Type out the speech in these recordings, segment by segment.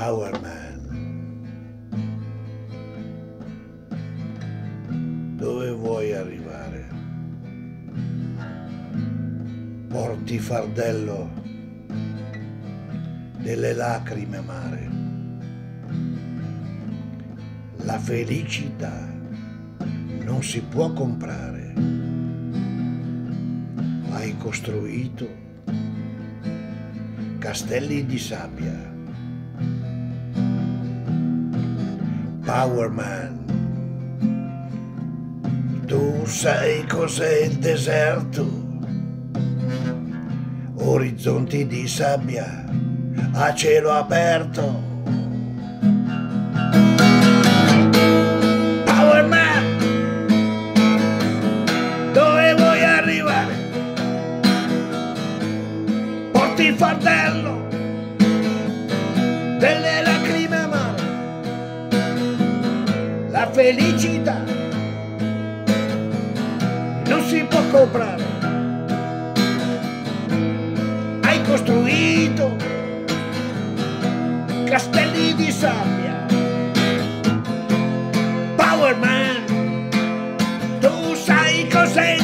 Power Man. Dove vuoi arrivare? Porti fardello delle lacrime amare. La felicità non si può comprare. Hai costruito castelli di sabbia. Power Man, tu sai cos'è il deserto? Orizzonti di sabbia a cielo aperto. Power Man, dove vuoi arrivare? Porti il fardello delle felicità non si può comprare. Hai costruito castelli di sabbia. Power Man, tu sai cos'è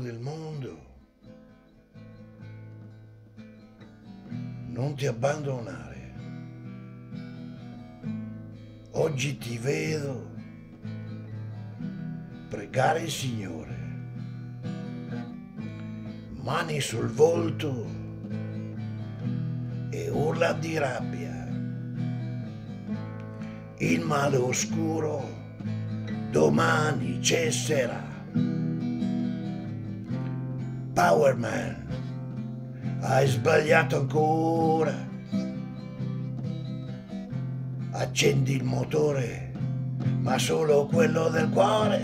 Del mondo, non ti abbandonare. Oggi ti vedo pregare il Signore, mani sul volto e urla di rabbia. Il male oscuro domani cesserà. Power Man, hai sbagliato ancora. Accendi il motore, ma solo quello del cuore.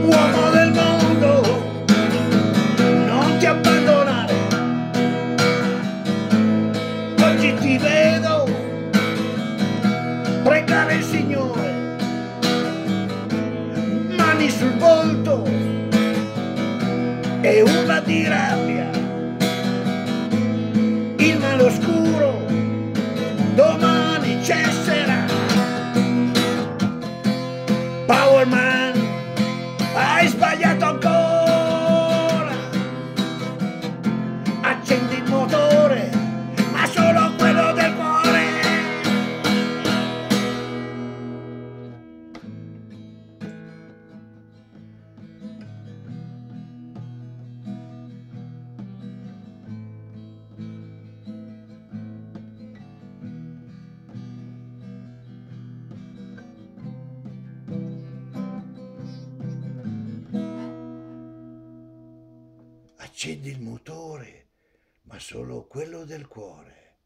Uomo del mondo, non ti abbandonare. Oggi ti vedo pregare il Signore mani sul volto e una di rabbia. Il male Accendi il motore, ma solo quello del cuore.